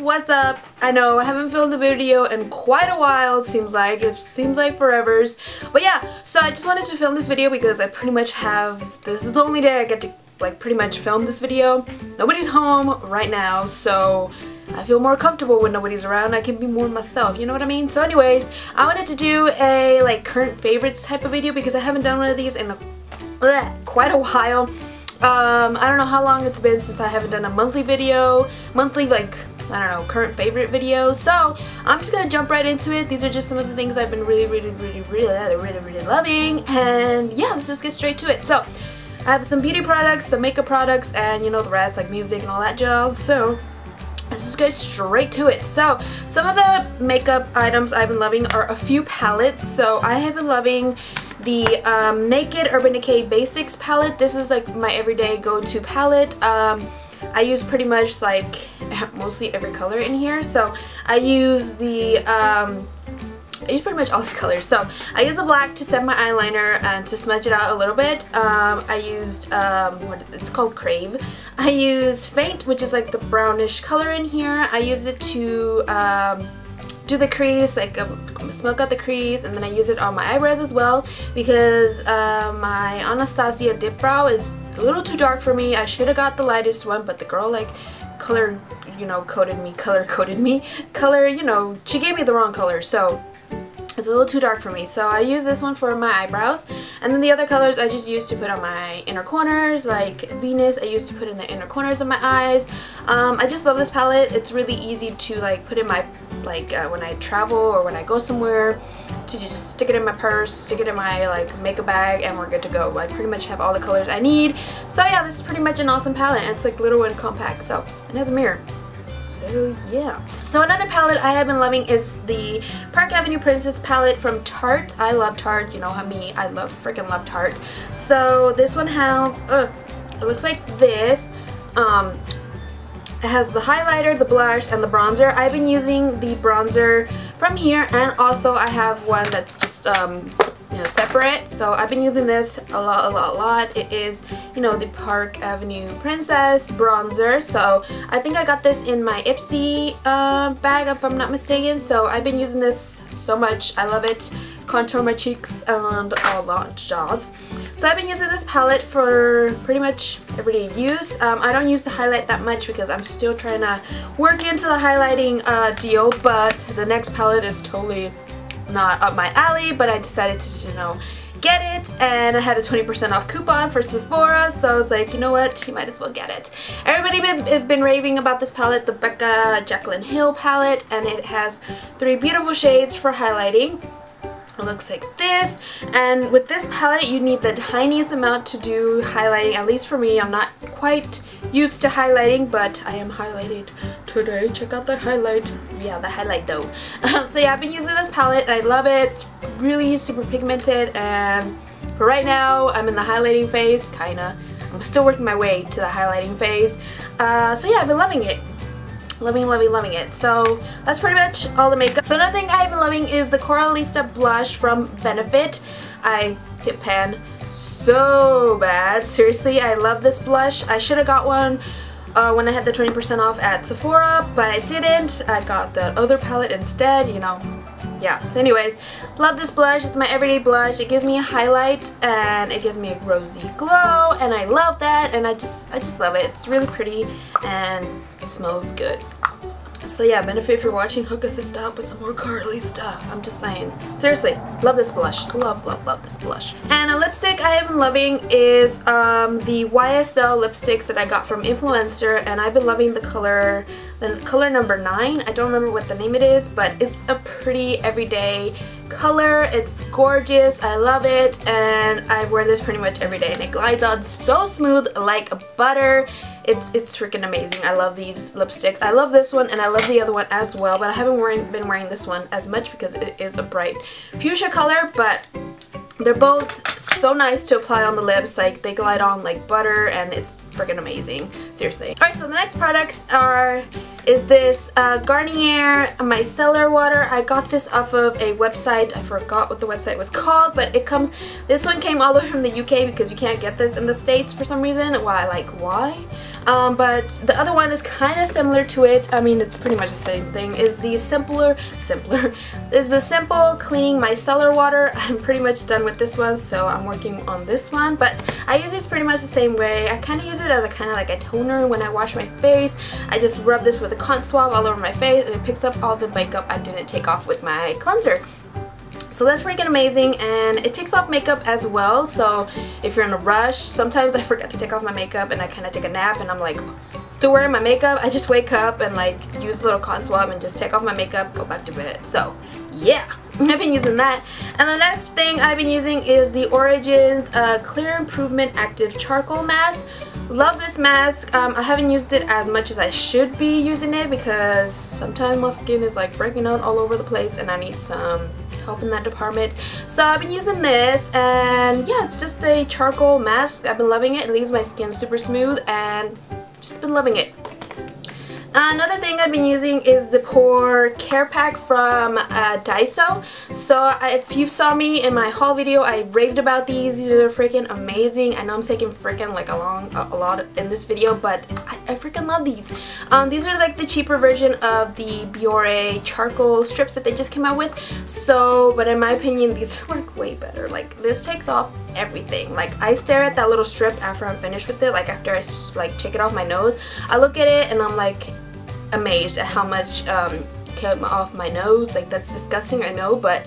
what's up? I know I haven't filmed a video in quite a while, it seems like. It seems like forevers. But yeah, so I just wanted to film this video because I pretty much have, this is the only day I get to like pretty much film this video. Nobody's home right now, so I feel more comfortable when nobody's around. I can be more myself, you know what I mean? So anyways, I wanted to do a like current favorites type of video because I haven't done one of these in a, bleh, quite a while. Um, I don't know how long it's been since I haven't done a monthly video, monthly like, I don't know, current favorite videos. So I'm just gonna jump right into it. These are just some of the things I've been really, really, really, really, really, really loving. And yeah, let's just get straight to it. So I have some beauty products, some makeup products, and you know the rest like music and all that jazz. So let's just go straight to it. So some of the makeup items I've been loving are a few palettes. So I have been loving the um, Naked Urban Decay Basics palette. This is like my everyday go-to palette. Um, I use pretty much like mostly every color in here. So I use the um, I use pretty much all these colors. So I use the black to set my eyeliner and to smudge it out a little bit. Um, I used, um, what it's called Crave. I use Faint, which is like the brownish color in here. I use it to um, do the crease, like um, smoke out the crease, and then I use it on my eyebrows as well because uh, my Anastasia dip brow is a little too dark for me. I should have got the lightest one, but the girl like color, you know, coded me, color coded me, color, you know, she gave me the wrong color, so it's a little too dark for me. So I use this one for my eyebrows. And then the other colors I just use to put on my inner corners, like Venus I used to put in the inner corners of my eyes. Um, I just love this palette. It's really easy to like put in my, like uh, when I travel or when I go somewhere to just stick it in my purse, stick it in my like makeup bag and we're good to go. I pretty much have all the colors I need. So yeah, this is pretty much an awesome palette. It's like little and compact. So, it has a mirror so yeah. So another palette I have been loving is the Park Avenue Princess palette from Tarte. I love Tarte, you know how me, I love freaking love Tarte. So this one has, it looks like this. Um, it has the highlighter, the blush, and the bronzer. I've been using the bronzer from here and also I have one that's just um, you know, separate. So I've been using this a lot, a lot, a lot. It is, you know, the Park Avenue Princess bronzer. So I think I got this in my Ipsy uh, bag if I'm not mistaken. So I've been using this so much. I love it. Contour my cheeks and all that jazz. So I've been using this palette for pretty much everyday use. Um, I don't use the highlight that much because I'm still trying to work into the highlighting uh, deal, but the next palette is totally not up my alley, but I decided to, you know, get it and I had a 20% off coupon for Sephora so I was like you know what you might as well get it everybody has, has been raving about this palette the Becca Jaclyn Hill palette and it has three beautiful shades for highlighting looks like this. And with this palette you need the tiniest amount to do highlighting at least for me. I'm not quite used to highlighting but I am highlighted today. Check out the highlight. Yeah the highlight though. So yeah I've been using this palette and I love it. It's really super pigmented. And for right now I'm in the highlighting phase kinda. I'm still working my way to the highlighting phase. Uh, so yeah I've been loving it loving loving loving it. So that's pretty much all the makeup. So another thing I've been loving is the Coralista blush from Benefit. I hit pan so bad. Seriously I love this blush. I should have got one uh, when I had the 20% off at Sephora but I didn't. I got the other palette instead you know yeah so anyways love this blush it's my everyday blush it gives me a highlight and it gives me a rosy glow and I love that and I just I just love it it's really pretty and it smells good so yeah, benefit if you're watching, hook a sister up with some more curly stuff. I'm just saying. Seriously, love this blush. Love, love, love this blush. And a lipstick I have been loving is um, the YSL lipsticks that I got from Influenster And I've been loving the color, the color number 9. I don't remember what the name it is, but it's a pretty everyday color. It's gorgeous. I love it. And I wear this pretty much every day. And it glides on so smooth like butter. It's it's freaking amazing. I love these lipsticks. I love this one and I love the other one as well. But I haven't wearing, been wearing this one as much because it is a bright fuchsia color. But they're both so nice to apply on the lips. Like they glide on like butter and it's freaking amazing. Seriously. Alright, so the next products are is this uh, Garnier Micellar Water. I got this off of a website. I forgot what the website was called, but it comes, this one came all the way from the UK because you can't get this in the States for some reason. Why, like, why? Um, but the other one is kind of similar to it. I mean, it's pretty much the same thing. Is the simpler, simpler, is the simple cleaning micellar water. I'm pretty much done with this one, so I'm working on this one. But I use this pretty much the same way. I kind of use it as a kind of like a toner when I wash my face. I just rub this with a cotton swab all over my face and it picks up all the makeup I didn't take off with my cleanser. So that's freaking amazing and it takes off makeup as well so if you're in a rush, sometimes I forget to take off my makeup and I kind of take a nap and I'm like still wearing my makeup. I just wake up and like use a little cotton swab and just take off my makeup, go back to bed. So yeah, I've been using that. And the next thing I've been using is the Origins uh, Clear Improvement Active Charcoal Mask. Love this mask. Um, I haven't used it as much as I should be using it because sometimes my skin is like breaking out all over the place and I need some help in that department. So I've been using this and yeah, it's just a charcoal mask. I've been loving it. It leaves my skin super smooth and just been loving it. Another thing I've been using is the Pore Care Pack from uh, Daiso. So if you saw me in my haul video, I raved about these. These are freaking amazing. I know I'm taking freaking like a, long, a, lot in this video, but I, I freaking love these. Um, these are like the cheaper version of the Biore charcoal strips that they just came out with. So, but in my opinion, these work way better. Like this takes off everything. Like I stare at that little strip after I'm finished with it. Like after I like take it off my nose, I look at it and I'm like, amazed at how much um, came off my nose. Like that's disgusting, I know, but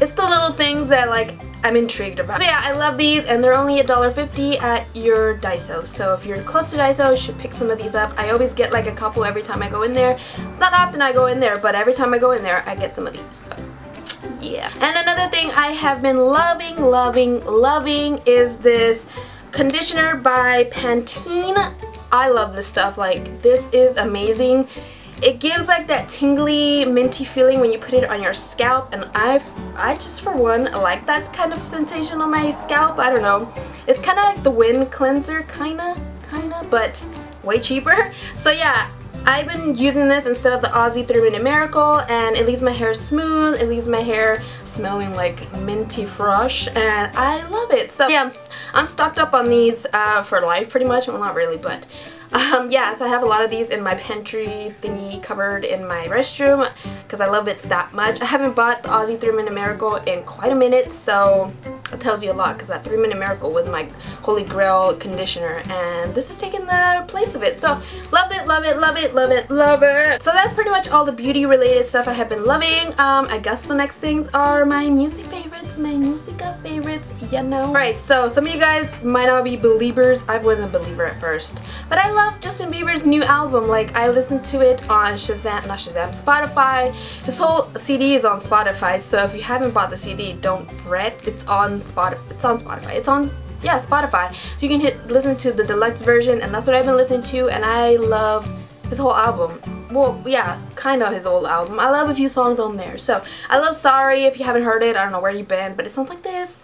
it's the little things that like I'm intrigued about. So yeah, I love these and they're only $1.50 at your Daiso. So if you're close to Daiso, you should pick some of these up. I always get like a couple every time I go in there. Not often I go in there, but every time I go in there, I get some of these. So yeah. And another thing I have been loving, loving, loving is this conditioner by Pantene I love this stuff. Like, this is amazing. It gives like that tingly, minty feeling when you put it on your scalp and I I just for one like that kind of sensation on my scalp. I don't know. It's kind of like the WEN cleanser, kinda, kinda, but way cheaper. So yeah, I've been using this instead of the Aussie 3 Minute Miracle and it leaves my hair smooth, it leaves my hair smelling like minty fresh and I love it. So yeah, I'm, I'm stocked up on these uh, for life pretty much. Well, not really, but um, yes, I have a lot of these in my pantry thingy cupboard in my restroom because I love it that much. I haven't bought the Aussie 3 Minute Miracle in quite a minute, so that tells you a lot because that 3 Minute Miracle was my holy grail conditioner and this is taking the place of it. So love it, love it, love it, love it, love it. So that's pretty much all the beauty related stuff I have been loving. Um, I guess the next things are my music favorites, my musica favorites, you know. Alright, so some of you guys might not be believers. I wasn't a believer at first. But I love Justin Bieber's new album. Like I listened to it on Shazam, not Shazam, Spotify. His whole CD is on Spotify. So if you haven't bought the CD, don't fret. It's on Spotify. It's on Spotify. It's on yeah Spotify. So you can hit listen to the deluxe version, and that's what I've been listening to. And I love his whole album. Well, yeah, kind of his old album. I love a few songs on there. So I love Sorry. If you haven't heard it, I don't know where you've been, but it sounds like this.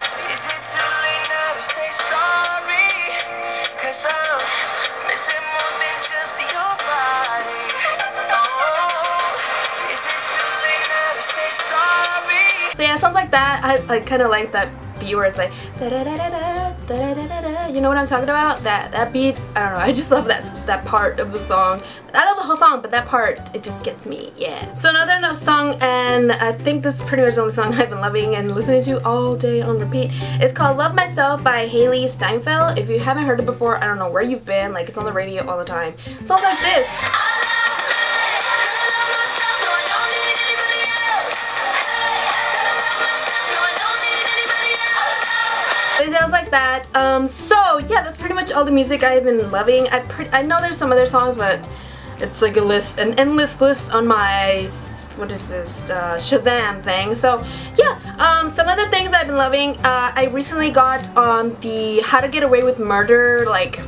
So yeah, sounds like that. I, I kind of like that beat where it's like da da da da da da da da You know what I'm talking about? That that beat. I don't know. I just love that that part of the song. I love the whole song, but that part it just gets me. Yeah. So another song, and I think this is pretty much the only song I've been loving and listening to all day on repeat. It's called "Love Myself" by Hailee Steinfeld. If you haven't heard it before, I don't know where you've been. Like it's on the radio all the time. Sounds like this. Sounds like that. Um, so yeah, that's pretty much all the music I've been loving. I I know there's some other songs, but it's like a list, an endless list on my what is this uh, Shazam thing. So yeah, um, some other things I've been loving. Uh, I recently got on the How to Get Away with Murder like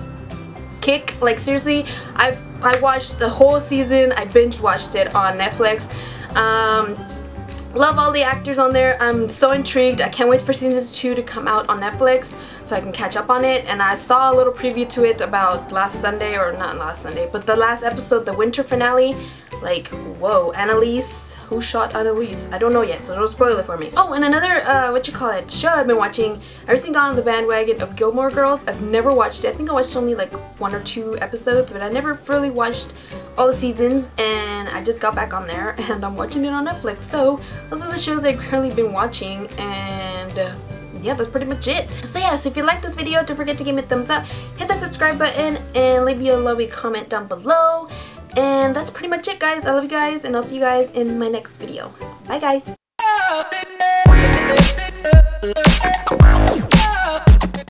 kick. Like seriously, I've I watched the whole season. I binge watched it on Netflix. Um, Love all the actors on there. I'm so intrigued. I can't wait for season 2 to come out on Netflix so I can catch up on it. And I saw a little preview to it about last Sunday, or not last Sunday, but the last episode, the winter finale. Like, whoa, Annalise, who shot Annalise. I don't know yet, so don't spoil it for me. Oh, and another, uh, what you call it, show I've been watching. Recently got on the bandwagon of Gilmore Girls. I've never watched it. I think I watched only like one or two episodes, but I never really watched all the seasons, and I just got back on there, and I'm watching it on Netflix. So, those are the shows I've currently been watching, and... Uh, yeah, that's pretty much it. So yeah, so if you like this video, don't forget to give me a thumbs up, hit that subscribe button, and leave me a lovely comment down below. And that's pretty much it, guys. I love you guys, and I'll see you guys in my next video. Bye, guys.